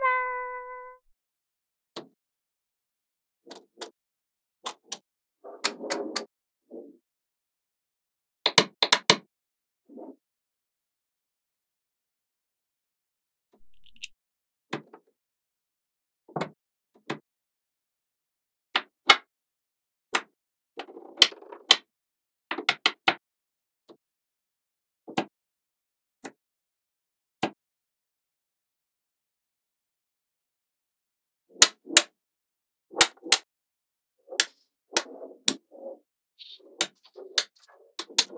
Ta-da! Thank you.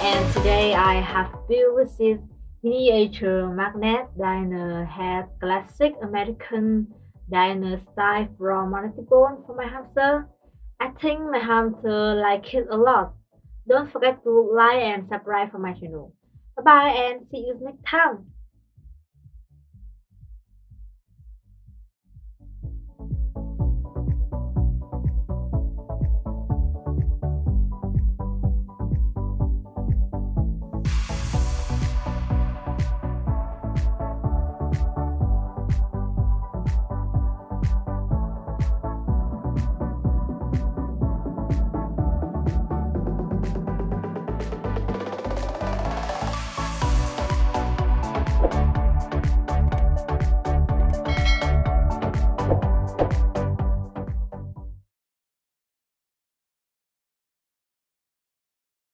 And today I have built this miniature magnet diner head classic American diner style from Montebone for my hamster. I think my hamster like it a lot. Don't forget to like and subscribe for my channel. Bye bye and see you next time.